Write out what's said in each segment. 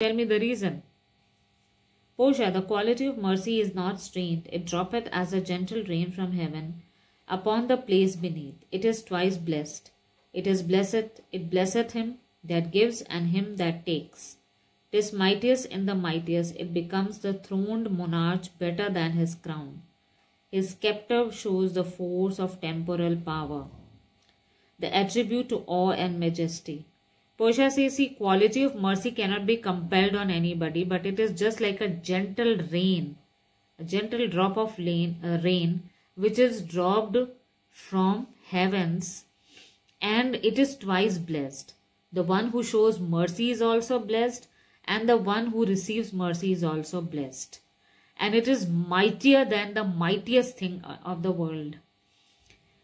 Tell me the reason. Portia, the quality of mercy is not strained. It droppeth as a gentle rain from heaven upon the place beneath. It is twice blessed. It is blessed, it blesseth him that gives and him that takes. Tis mightiest in the mightiest, it becomes the throned monarch better than his crown. His scepter shows the force of temporal power, the attribute to awe and majesty. Portia says, see, quality of mercy cannot be compelled on anybody, but it is just like a gentle rain, a gentle drop of rain, uh, rain which is dropped from heavens and it is twice blessed. The one who shows mercy is also blessed and the one who receives mercy is also blessed. And it is mightier than the mightiest thing of the world.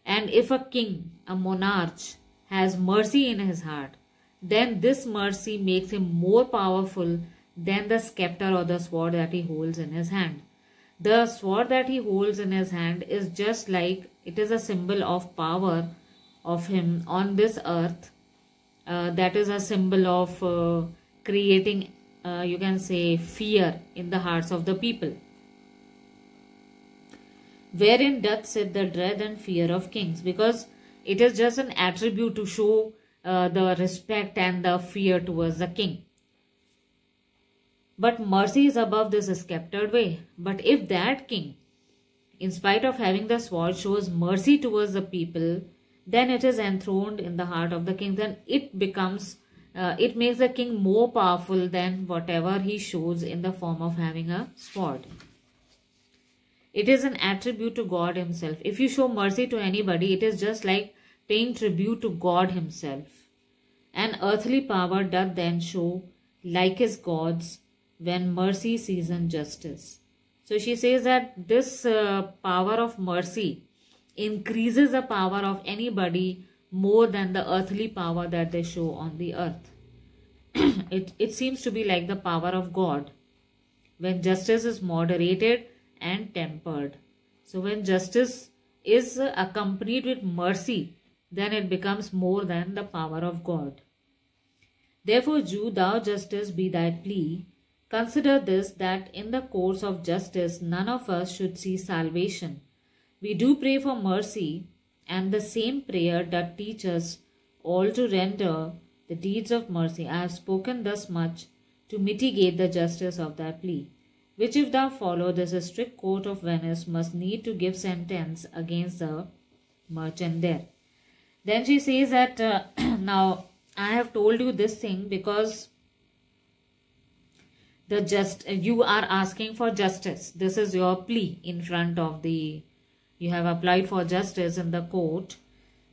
And if a king, a monarch, has mercy in his heart, then this mercy makes him more powerful than the scepter or the sword that he holds in his hand. The sword that he holds in his hand is just like it is a symbol of power of him on this earth. Uh, that is a symbol of uh, creating, uh, you can say, fear in the hearts of the people. Wherein doth sit the dread and fear of kings, because it is just an attribute to show uh, the respect and the fear towards the king. But mercy is above this sceptered way. But if that king, in spite of having the sword, shows mercy towards the people, then it is enthroned in the heart of the king. Then it becomes, uh, it makes the king more powerful than whatever he shows in the form of having a sword. It is an attribute to God himself. If you show mercy to anybody, it is just like paying tribute to God himself. An earthly power doth then show, like his gods, when mercy seasons justice. So she says that this uh, power of mercy increases the power of anybody more than the earthly power that they show on the earth. it, it seems to be like the power of God when justice is moderated and tempered. So when justice is accompanied with mercy, then it becomes more than the power of God. Therefore, Jew, thou justice be thy plea, Consider this that in the course of justice none of us should see salvation. We do pray for mercy, and the same prayer doth teach us all to render the deeds of mercy. I have spoken thus much to mitigate the justice of thy plea, which if thou follow, this strict court of Venice must need to give sentence against the merchant there. Then she says that uh, now I have told you this thing because the just you are asking for justice. This is your plea in front of the you have applied for justice in the court.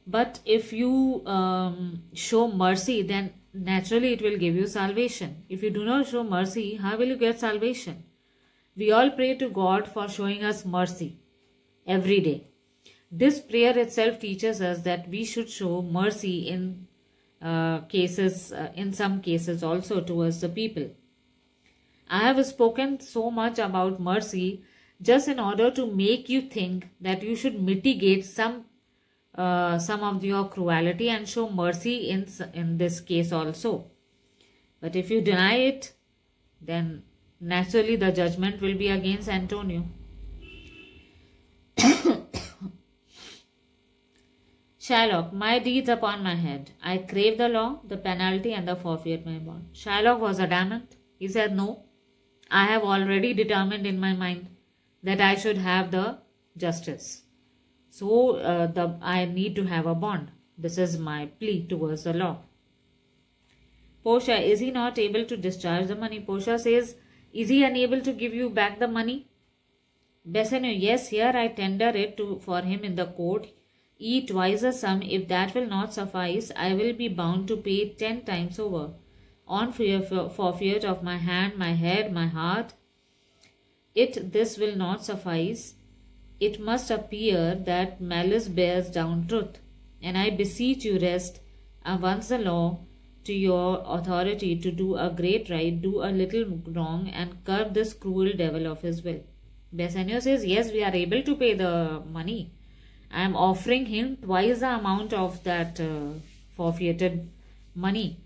But if you um, show mercy then naturally it will give you salvation. If you do not show mercy how will you get salvation? We all pray to god for showing us mercy every day this prayer itself teaches us that we should show mercy in uh, cases uh, in some cases also towards the people. I have spoken so much about mercy just in order to make you think that you should mitigate some uh, some of your cruelty and show mercy in in this case also. But if you deny it then naturally the judgment will be against antonio Shylock, my deeds upon my head. I crave the law, the penalty, and the forfeit my bond. Shylock was adamant. He said, No, I have already determined in my mind that I should have the justice. So uh, the I need to have a bond. This is my plea towards the law. Portia, is he not able to discharge the money? Portia says, is he unable to give you back the money? Bassanio, yes, here I tender it to for him in the court. E twice the sum. If that will not suffice, I will be bound to pay ten times over on fear forfeit of my hand, my head, my heart. It this will not suffice. It must appear that malice bears down truth. And I beseech you rest, uh, and once the law to your authority to do a great right, do a little wrong, and curb this cruel devil of his will. Bassanio says, Yes, we are able to pay the money. I am offering him twice the amount of that uh, forfeited money.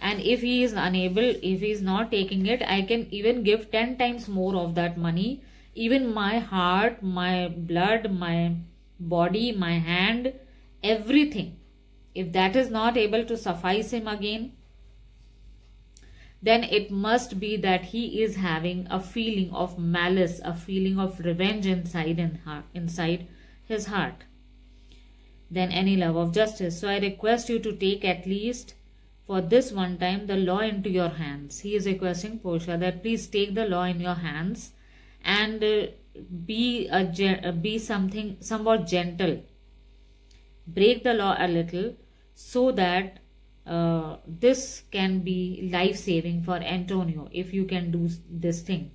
And if he is unable if he is not taking it i can even give 10 times more of that money. Even my heart my blood my body my hand everything. If that is not able to suffice him again then it must be that he is having a feeling of malice, a feeling of revenge inside in heart, inside his heart than any love of justice. So I request you to take at least for this one time the law into your hands. He is requesting Portia that please take the law in your hands and uh, be a uh, be something somewhat gentle. Break the law a little so that uh, this can be life saving for Antonio if you can do this thing.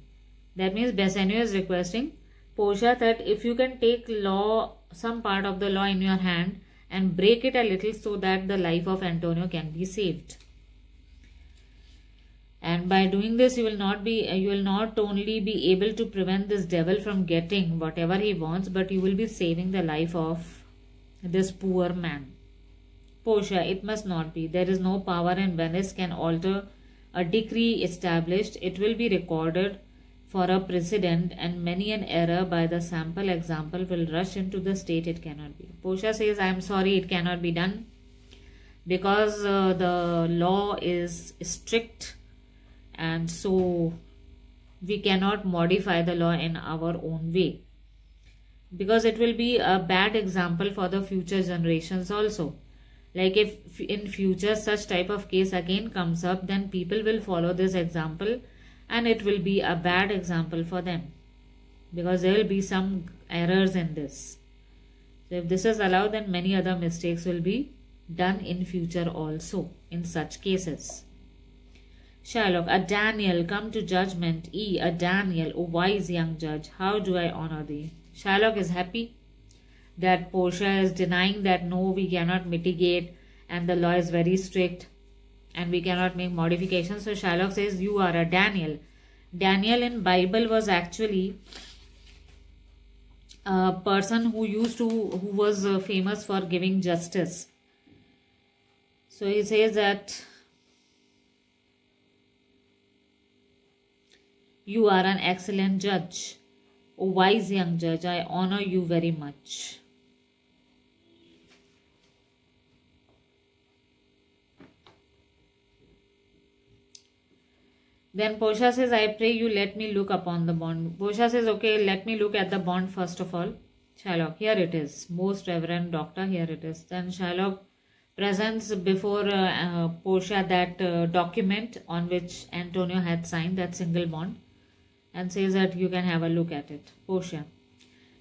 That means Bassanio is requesting Portia that if you can take law, some part of the law in your hand and break it a little so that the life of Antonio can be saved. And by doing this, you will not be, you will not only be able to prevent this devil from getting whatever he wants, but you will be saving the life of this poor man. Portia, it must not be. There is no power in Venice can alter a decree established. It will be recorded for a precedent and many an error by the sample example will rush into the state it cannot be. Portia says, I am sorry, it cannot be done because uh, the law is strict and so we cannot modify the law in our own way because it will be a bad example for the future generations also like if in future such type of case again comes up then people will follow this example and it will be a bad example for them because there will be some errors in this so if this is allowed then many other mistakes will be done in future also in such cases Shylock, a Daniel, come to judgment. E, a Daniel, O wise young judge, how do I honor thee? Shylock is happy that Portia is denying that no, we cannot mitigate and the law is very strict and we cannot make modifications. So Shylock says, you are a Daniel. Daniel in Bible was actually a person who used to, who was uh, famous for giving justice. So he says that you are an excellent judge. O wise young judge, I honor you very much. Then Portia says, I pray you let me look upon the bond. Portia says, okay, let me look at the bond first of all. Shylock, here it is. Most Reverend Doctor, here it is. Then Shylock presents before uh, uh, Portia that uh, document on which Antonio had signed, that single bond, and says that you can have a look at it. Portia.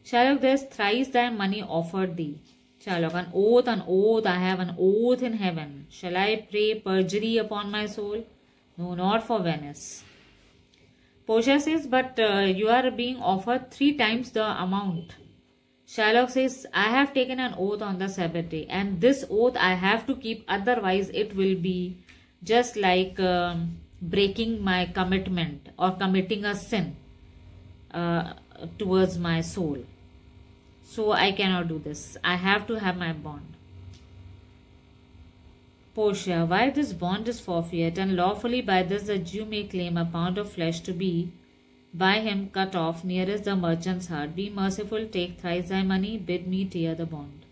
Shylock, there's thrice thy money offered thee. Shylock, an oath, an oath, I have an oath in heaven. Shall I pray perjury upon my soul? No, not for Venice. Portia says, but uh, you are being offered three times the amount. Shylock says, I have taken an oath on the Sabbath day and this oath I have to keep otherwise it will be just like um, breaking my commitment or committing a sin uh, towards my soul. So I cannot do this. I have to have my bond. Portia, why this bond is forfeit, and lawfully by this the Jew may claim a pound of flesh to be by him cut off nearest the merchant's heart. Be merciful, take thrice thy money, bid me tear the bond.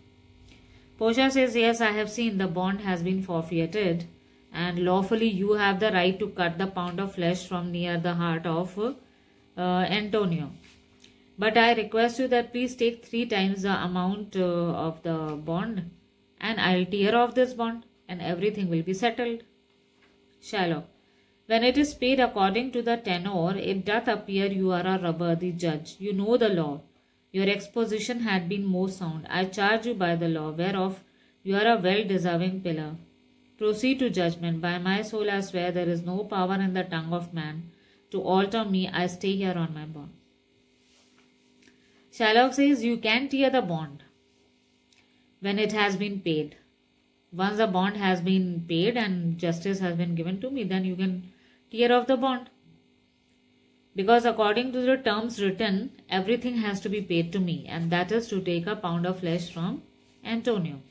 Portia says, Yes, I have seen the bond has been forfeited, and lawfully you have the right to cut the pound of flesh from near the heart of uh, Antonio. But I request you that please take three times the amount uh, of the bond, and I'll tear off this bond and everything will be settled. Shylock. When it is paid according to the tenor, it doth appear you are a rubber, the judge. You know the law. Your exposition had been more sound. I charge you by the law, whereof you are a well deserving pillar. Proceed to judgment. By my soul I swear there is no power in the tongue of man to alter me. I stay here on my bond. Shylock says you can tear the bond when it has been paid once the bond has been paid and justice has been given to me, then you can tear off the bond. Because according to the terms written, everything has to be paid to me, and that is to take a pound of flesh from Antonio.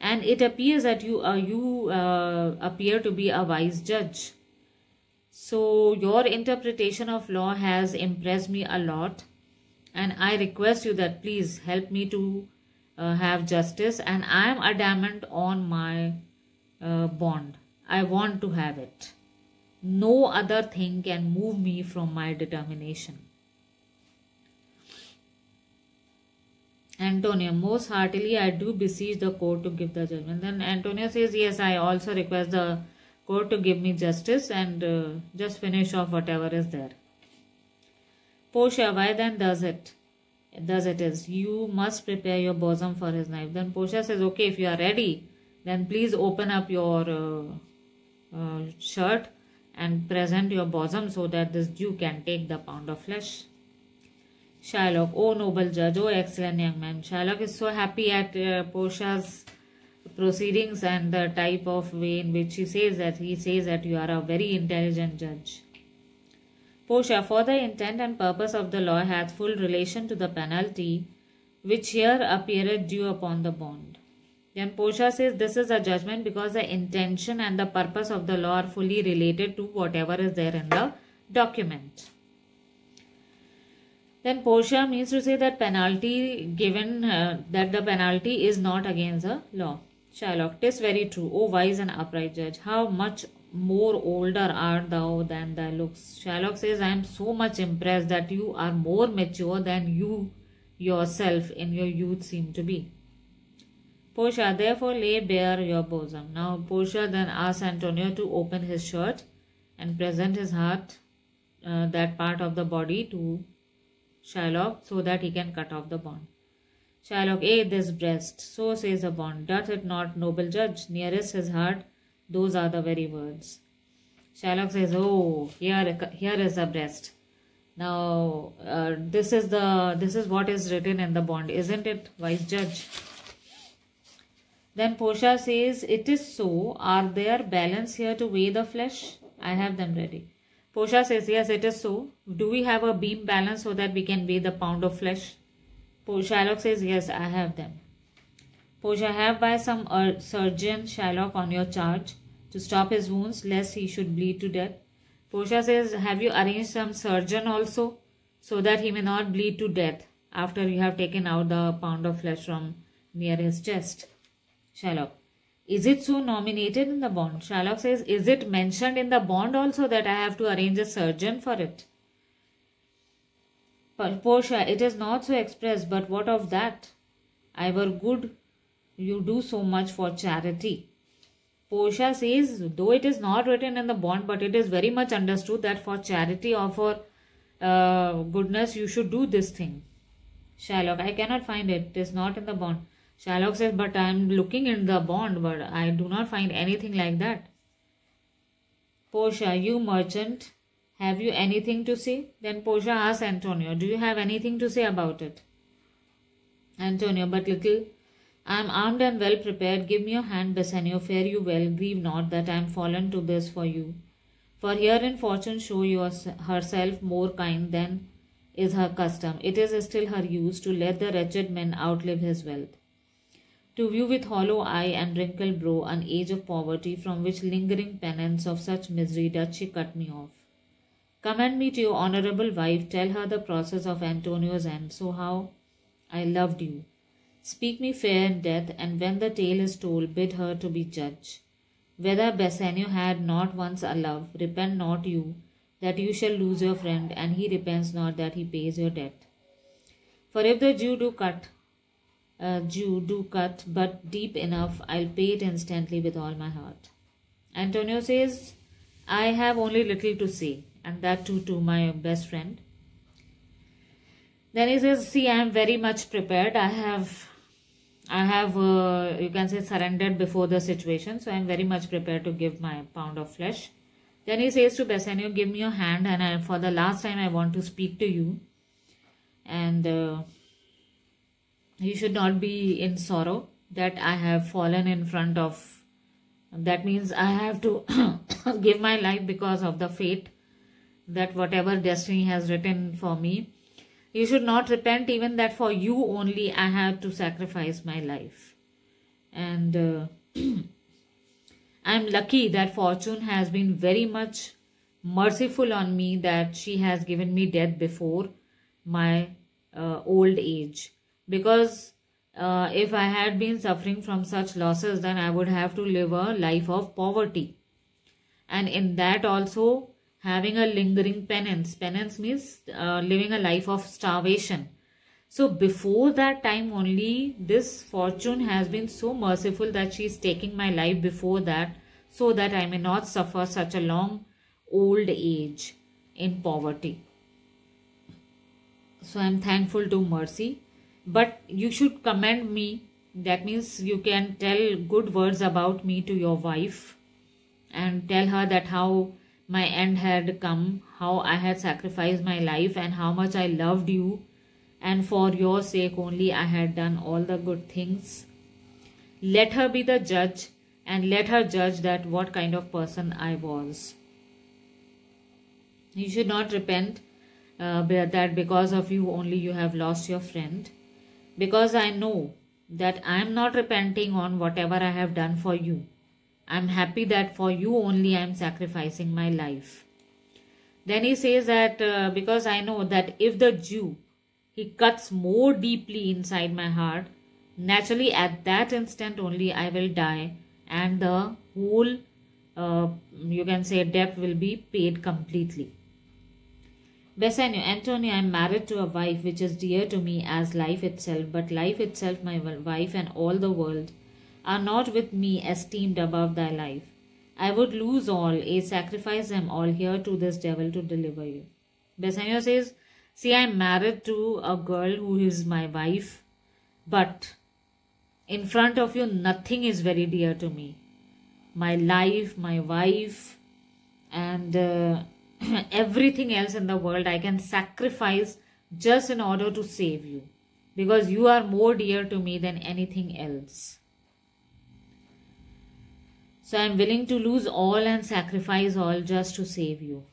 and it appears that you uh, you uh, appear to be a wise judge. So your interpretation of law has impressed me a lot, and I request you that please help me to uh, have justice, and I am adamant on my uh, bond. I want to have it. No other thing can move me from my determination. Antonio, most heartily I do beseech the court to give the judgment. Then Antonio says, Yes, I also request the court to give me justice and uh, just finish off whatever is there. Portia, why then does it? Does it is, you must prepare your bosom for his knife. Then Portia says, Okay, if you are ready, then please open up your uh, uh, shirt and present your bosom so that this Jew can take the pound of flesh. Shylock, oh noble judge, oh excellent young man. Shylock is so happy at uh, Portia's proceedings and the type of way in which he says that he says that you are a very intelligent judge. Portia, for the intent and purpose of the law hath full relation to the penalty, which here appeareth due upon the bond. Then Portia says this is a judgment because the intention and the purpose of the law are fully related to whatever is there in the document. Then Portia means to say that penalty given uh, that the penalty is not against the law. Shylock, tis very true, O wise and upright judge, how much more older art thou than thy looks. Shylock says, I am so much impressed that you are more mature than you yourself in your youth seem to be. Portia, therefore lay bare your bosom. Now Portia then asks Antonio to open his shirt and present his heart, uh, that part of the body, to Shylock so that he can cut off the bond. Shylock, eh, this breast, so says the bond, doth it not, noble judge, nearest his heart, those are the very words. Shylock says, oh, here, here is the breast. Now, uh, this is the this is what is written in the bond, isn't it, wise judge? Then Portia says, It is so. Are there balance here to weigh the flesh? I have them ready. Portia says, Yes, it is so. Do we have a beam balance so that we can weigh the pound of flesh? Shylock says, Yes, I have them. Portia, have by some surgeon Shylock on your charge to stop his wounds lest he should bleed to death. Portia says, Have you arranged some surgeon also so that he may not bleed to death after you have taken out the pound of flesh from near his chest? Shylock, is it so nominated in the bond? Shylock says, Is it mentioned in the bond also that I have to arrange a surgeon for it? Portia, it is not so expressed, but what of that? I were good, you do so much for charity. Portia says, though it is not written in the bond, but it is very much understood that for charity or for uh, goodness, you should do this thing. Shylock, I cannot find it. It is not in the bond. Shylock says, but I am looking in the bond, but I do not find anything like that. Portia, you merchant, have you anything to say? Then Portia asks Antonio, do you have anything to say about it? Antonio, but little. I am armed and well prepared. Give me your hand, Bassanio. Fare you well. Grieve not that I am fallen to this for you. For herein fortune show herself more kind than is her custom. It is still her use to let the wretched man outlive his wealth to view with hollow eye and wrinkled brow an age of poverty from which lingering penance of such misery doth she cut me off. Commend me to your honourable wife, tell her the process of Antonio's end, so how I loved you. Speak me fair in death, and when the tale is told, bid her to be judge. Whether Bassanio had not once a love, repent not you that you shall lose your friend, and he repents not that he pays your debt. For if the Jew do cut uh, Jew do cut, but deep enough, I'll pay it instantly with all my heart. Antonio says, I have only little to say, and that too to my best friend. Then he says, see, I am very much prepared. I have, I have, uh, you can say, surrendered before the situation, so I am very much prepared to give my pound of flesh. Then he says to Bassanio, give me your hand, and I, for the last time, I want to speak to you. And uh, you should not be in sorrow that I have fallen in front of. That means I have to give my life because of the fate that whatever destiny has written for me. You should not repent even that for you only I have to sacrifice my life. And uh, I'm lucky that fortune has been very much merciful on me that she has given me death before my uh, old age. Because uh, if I had been suffering from such losses, then I would have to live a life of poverty. And in that also, having a lingering penance. Penance means uh, living a life of starvation. So before that time only, this fortune has been so merciful that she is taking my life before that so that I may not suffer such a long old age in poverty. So I am thankful to mercy but you should commend me that means you can tell good words about me to your wife and tell her that how my end had come how i had sacrificed my life and how much i loved you. And for your sake only i had done all the good things. Let her be the judge and let her judge that what kind of person i was. You should not repent uh, that because of you only you have lost your friend. Because I know that I am not repenting on whatever I have done for you. I am happy that for you only I am sacrificing my life. Then he says that uh, because I know that if the Jew, he cuts more deeply inside my heart, naturally at that instant only I will die and the whole, uh, you can say, debt will be paid completely. Bassanio, Antonio, I am married to a wife which is dear to me as life itself, but life itself, my wife, and all the world are not with me esteemed above thy life. I would lose all, a sacrifice them all here to this devil to deliver you. Bassanio says, See, I am married to a girl who is my wife, but in front of you, nothing is very dear to me. My life, my wife, and uh, everything else in the world I can sacrifice just in order to save you because you are more dear to me than anything else. So I am willing to lose all and sacrifice all just to save you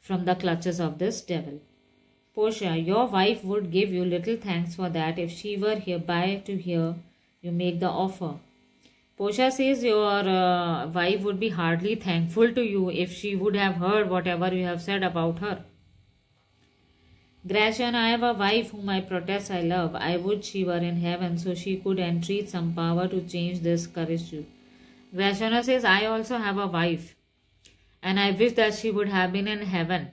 from the clutches of this devil. Portia, your wife would give you little thanks for that if she were hereby to hear you make the offer. Portia says your uh, wife would be hardly thankful to you if she would have heard whatever you have said about her. Gratian, I have a wife whom I protest I love. I would she were in heaven so she could entreat some power to change this courage to. Says, I also have a wife and I wish that she would have been in heaven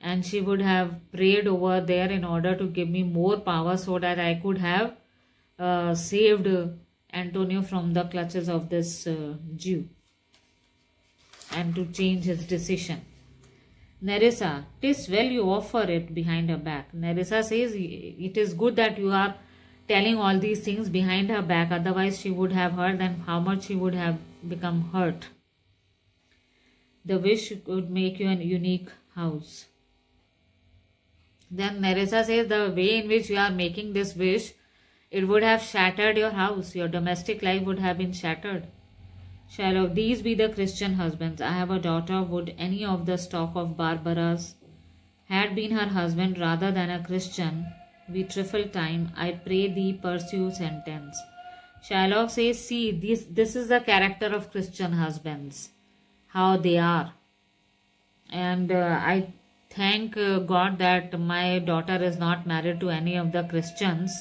and she would have prayed over there in order to give me more power so that I could have uh, saved Antonio from the clutches of this uh, Jew and to change his decision. Nerissa, tis well you offer it behind her back. Nerissa says it is good that you are telling all these things behind her back, otherwise she would have heard and how much she would have become hurt. The wish could make you an unique house. Then Nerissa says the way in which you are making this wish it would have shattered your house. Your domestic life would have been shattered. Shylock, these be the Christian husbands. I have a daughter. Would any of the stock of Barrabas had been her husband rather than a Christian, we trifle time, I pray thee pursue sentence. Shylock says, see, this, this is the character of Christian husbands, how they are. And uh, I thank uh, God that my daughter is not married to any of the Christians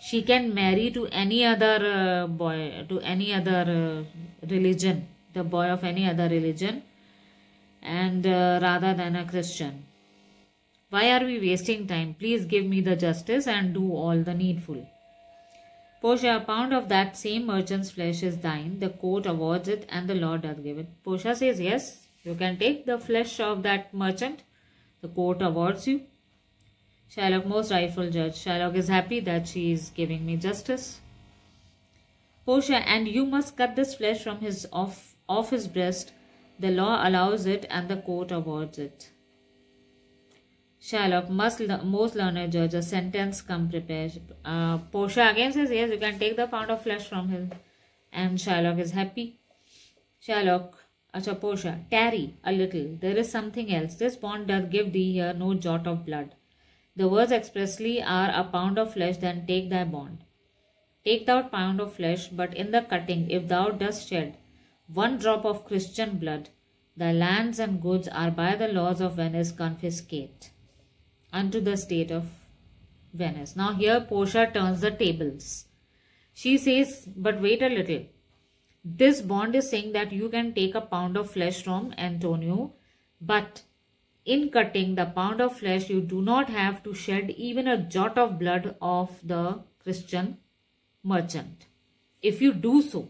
she can marry to any other uh, boy to any other uh, religion the boy of any other religion and uh, rather than a christian why are we wasting time please give me the justice and do all the needful Portia, a pound of that same merchant's flesh is thine. The court awards it, and the Lord doth give it. Portia says, Yes, you can take the flesh of that merchant. The court awards you. Shylock, most rightful judge. Shylock is happy that she is giving me justice. Portia, and you must cut this flesh from his off, off his breast. The law allows it and the court awards it. Shylock, must, most learned judge, a sentence come prepared. Uh, Portia again says, yes, you can take the pound of flesh from him. And Shylock is happy. Shylock, Acha Portia, tarry a little. There is something else. This bond doth give thee here no jot of blood. The words expressly are a pound of flesh, then take thy bond. Take thou pound of flesh, but in the cutting, if thou dost shed one drop of Christian blood, thy lands and goods are by the laws of Venice confiscate unto the state of Venice. Now here Portia turns the tables. She says, but wait a little. This bond is saying that you can take a pound of flesh from Antonio, but in cutting the pound of flesh, you do not have to shed even a jot of blood of the Christian merchant. If you do so,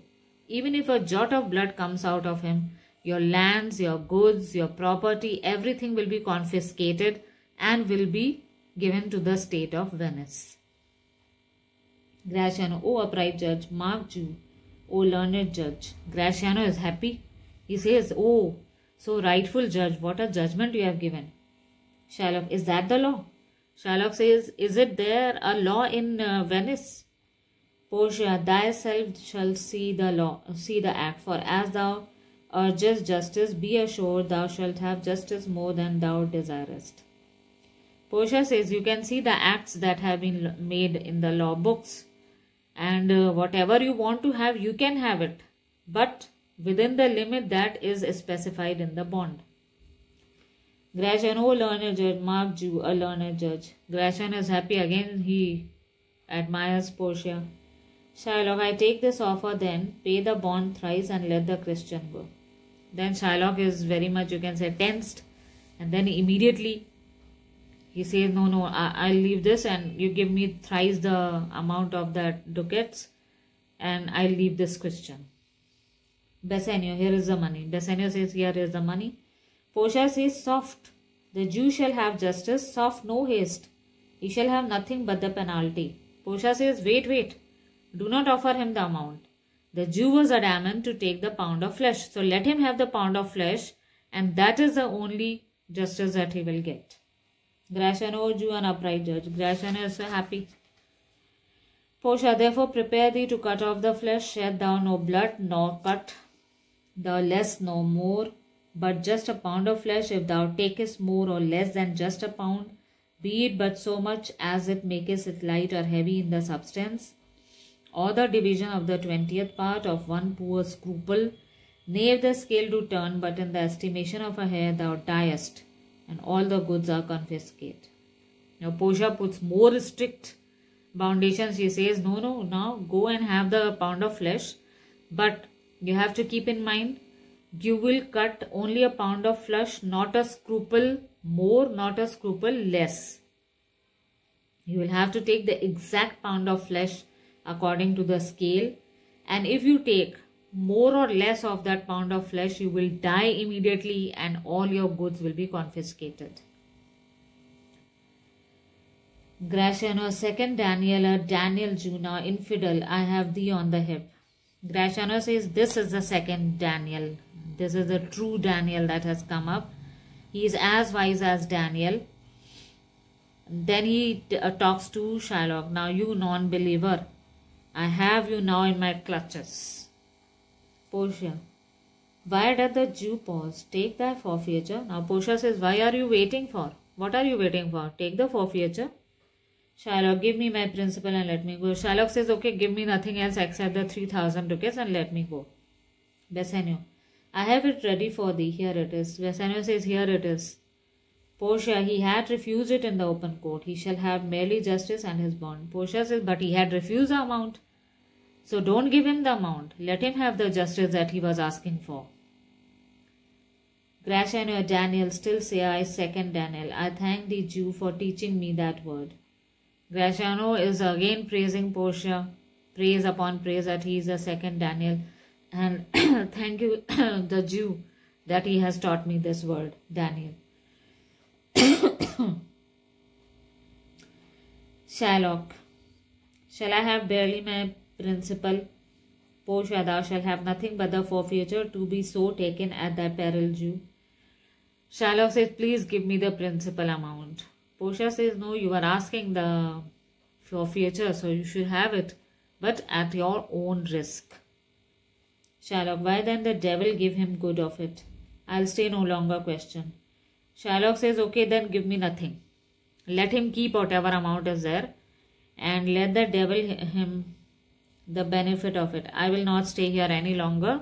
even if a jot of blood comes out of him, your lands, your goods, your property, everything will be confiscated and will be given to the state of Venice. Gratiano, O upright judge, mark you, O learned judge. Gratiano is happy. He says, Oh, so rightful judge, what a judgment you have given. Shylock, is that the law? Shylock says, Is it there a law in uh, Venice? Portia, thyself shall see the law, see the act, for as thou urgest justice, be assured thou shalt have justice more than thou desirest. Portia says, You can see the acts that have been made in the law books, and uh, whatever you want to have, you can have it, but within the limit that is specified in the bond. Gratian, oh learned judge, Mark Jew, a learned judge. Gratian is happy again, he admires Portia. Shylock, I take this offer then, pay the bond thrice and let the Christian go. Then Shylock is very much, you can say, tensed. And then immediately he says, No, no, I, will leave this and you give me thrice the amount of that ducats and I'll leave this Christian. Bassanio, here is the money. Bassanio says, Here is the money. Portia says, Soft. The Jew shall have justice, soft, no haste. He shall have nothing but the penalty. Portia says, Wait, wait. Do not offer him the amount. The Jew was adamant to take the pound of flesh. So let him have the pound of flesh, and that is the only justice that he will get. Gratiano, Jew, an upright judge. Gratiano is so happy. Portia, therefore prepare thee to cut off the flesh, shed thou no blood, nor cut thou less no more, but just a pound of flesh, if thou takest more or less than just a pound, be it but so much as it maketh it light or heavy in the substance, or the division of the twentieth part of one poor scruple, nay if the scale do turn, but in the estimation of a hair thou diest, and all the goods are confiscated. Now Portia puts more strict foundations. She says, no, no, now go and have the pound of flesh. But you have to keep in mind, you will cut only a pound of flesh, not a scruple more, not a scruple less. You will have to take the exact pound of flesh according to the scale. And if you take more or less of that pound of flesh, you will die immediately and all your goods will be confiscated. Gratiano, second Daniel, Daniel Juna, infidel, I have thee on the hip. Gratiano says, This is the second Daniel. This is the true Daniel that has come up. He is as wise as Daniel. Then he uh, talks to Shylock. Now, you non believer, I have you now in my clutches. Portia. Why doth the Jew pause? Take thy forfeiture. Now Portia says, Why are you waiting for? What are you waiting for? Take the forfeiture. Shylock, give me my principal and let me go. Shylock says, Okay, give me nothing else except the 3000 ducats and let me go. Bassanio, I have it ready for thee. Here it is. Bassanio says, Here it is. Portia, he had refused it in the open court. He shall have merely justice and his bond. Portia says, But he had refused the amount. So don't give him the amount. Let him have the justice that he was asking for. Gratiano Daniel still say, I second Daniel. I thank the Jew, for teaching me that word. Gratiano is again praising Portia, praise upon praise that he is the second Daniel. And thank you, the Jew, that he has taught me this word, Daniel. Shylock. Shall I have barely my principal, Portia, shalt have nothing but the forfeiture to be so taken at thy peril, Jew. Shylock says, please give me the principal amount. Portia says, no, you are asking the forfeiture, so you should have it, but at your own risk. Shylock, why then the devil give him good of it? I'll stay no longer question. Shylock says, okay, then give me nothing. Let him keep whatever amount is there and let the devil him the benefit of it. I will not stay here any longer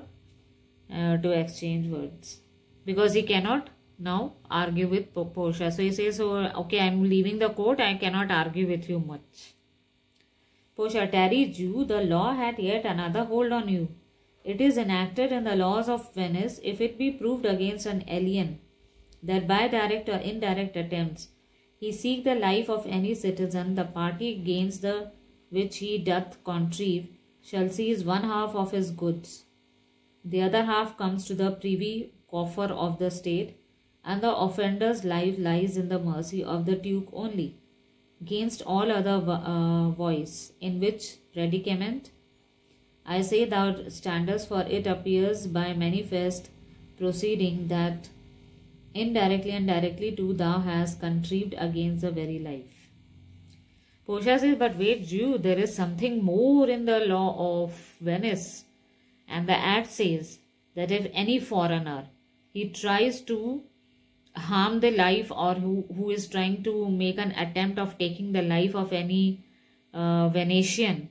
uh, to exchange words because he cannot now argue with Portia. So he says, so, okay, I'm leaving the court. I cannot argue with you much. Portia, tarry Jew, the law had yet another hold on you. It is enacted in the laws of Venice if it be proved against an alien that by direct or indirect attempts he seek the life of any citizen, the party against the which he doth contrive shall seize one half of his goods. The other half comes to the privy coffer of the state, and the offender's life lies in the mercy of the duke only, against all other uh, voice, in which predicament I say thou standest, for it appears by manifest proceeding that indirectly and directly too thou hast contrived against the very life. Portia says, But wait, Jew, there is something more in the law of Venice. And the act says that if any foreigner he tries to harm the life or who, who is trying to make an attempt of taking the life of any uh, Venetian,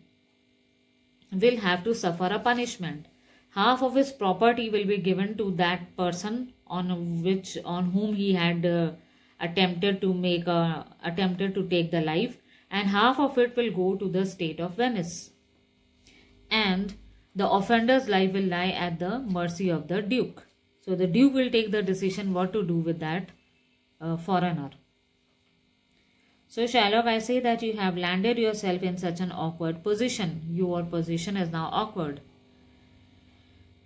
will have to suffer a punishment. Half of his property will be given to that person on which on whom he had uh, attempted to make a attempted to take the life and half of it will go to the state of Venice. And the offender's life will lie at the mercy of the duke. So the duke will take the decision what to do with that uh, foreigner. So Shylock, I say that you have landed yourself in such an awkward position. Your position is now awkward.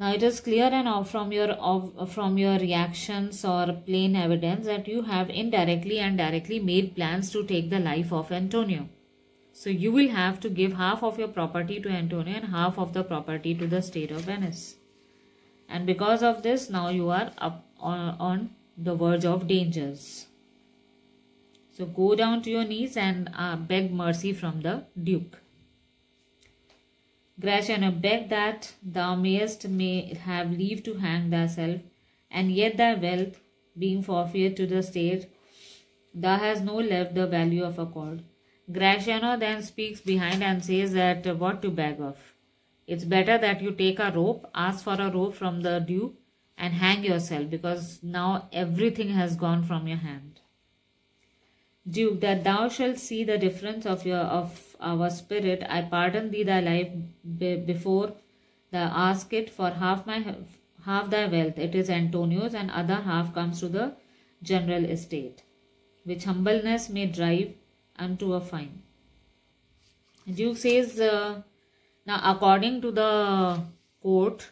Now it is clear and from your of, from your reactions or plain evidence that you have indirectly and directly made plans to take the life of Antonio. So you will have to give half of your property to Antonio and half of the property to the state of Venice. And because of this, now you are up on, on the verge of dangers. So go down to your knees and uh, beg mercy from the Duke. Gratiano, beg that thou mayest may have leave to hang thyself, and yet thy wealth, being forfeit to the state, thou hast no left the value of a cord. Gratiano then speaks behind and says that what to beg of. It's better that you take a rope, ask for a rope from the Duke, and hang yourself because now everything has gone from your hand. Duke, that thou shalt see the difference of your of our spirit. I pardon thee thy life be, before thou ask it for half my half thy wealth. It is Antonio's, and other half comes to the general estate, which humbleness may drive unto a fine. Duke says, uh, now according to the court,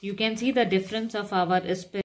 you can see the difference of our spirit.